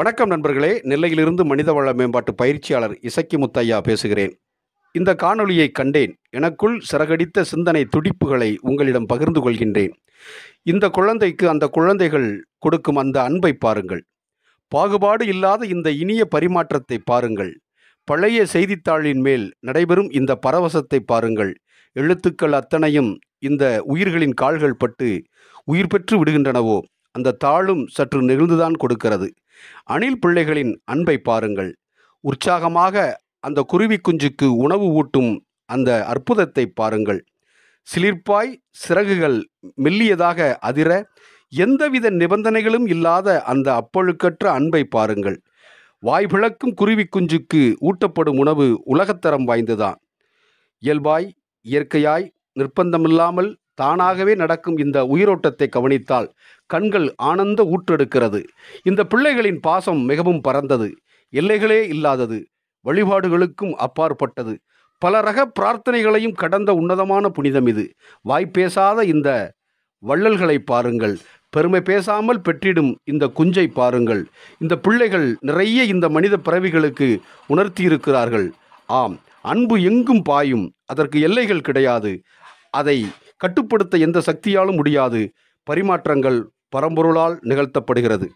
வணக்கம் நண்பர்களே. நெல்லையிலிருந்து மனிதவள மேம்பாட்டு பயிற்சியாளர் இசக்கி முத்தையா பேசுகிறேன். இந்த காணொளியை கண்டேன். எனக்குள் சிறகடித்த சிந்தனை துடிப்புகளை உங்களிடம் பகிர்ந்து கொள்கின்றேன். இந்த குழந்தைக்கு அந்த குழந்தைகள் கொடுக்கும் அந்த அன்பை பாருங்கள். பாகுபாடு இல்லாத இந்த இனிய பரிமாற்றத்தை பாருங்கள். பழைய செய்தித்தாளின் மேல் நடைபெறும் இந்த பரவசத்தை பாருங்கள். எழுத்துக்கள் அத்தனையும் இந்த உயிர்களின் கால்கள் பட்டு உயிர் பெற்று விடுகின்றனவோ. அந்த தாளும் சற்று நெகிழ்ந்துதான் கொடுக்கிறது. அணில் பிள்ளைகளின் அன்பை பாருங்கள். உற்சாகமாக அந்த குருவி குஞ்சுக்கு உணவு ஊட்டும் அந்த அற்புதத்தை பாருங்கள். சிலிர்ப்பாய் சிறகுகள் மெல்லியதாக அதிர எந்தவித நிபந்தனைகளும் இல்லாத அந்த அப்பழுக்கற்ற அன்பை பாருங்கள். வாய்பிளக்கும் குருவி குஞ்சுக்கு ஊட்டப்படும் உணவு உலகத்தரம் வாய்ந்ததான் இயல்பாய் இயற்கையாய் நிர்பந்தமில்லாமல் தானாகவே நடக்கும் இந்த உயிரோட்டத்தை கவனித்தால் கண்கள் ஆனந்த ஊற்றெடுக்கிறது. இந்த பிள்ளைகளின் பாசம் மிகவும் பரந்தது. எல்லைகளே இல்லாதது. வழிபாடுகளுக்கும் அப்பாற்பட்டது. பல ரக பிரார்த்தனைகளையும் கடந்த உன்னதமான புனிதம் இது. வாய்ப்பேசாத இந்த வள்ளல்களை பாருங்கள். பெருமை பேசாமல் பெற்றிடும் இந்த குஞ்சை பாருங்கள். இந்த பிள்ளைகள் நிறைய இந்த மனித பிறவிகளுக்கு உணர்த்தியிருக்கிறார்கள். ஆம் அன்பு எங்கும் பாயும். அதற்கு எல்லைகள் கிடையாது. அதை கட்டுப்படுத்த எந்த சக்தியாலும் முடியாது. பரிமாற்றங்கள் பரம்பொருளால் நிகழ்த்தப்படுகிறது.